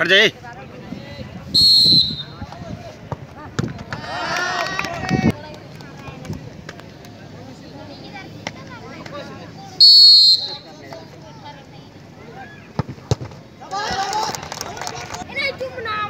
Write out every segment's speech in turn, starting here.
हट जाए Ini cuma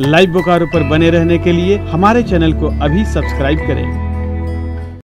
live Bokaro पर बने रहने के लिए हमारे चैनल को अभी सब्सक्राइब करें।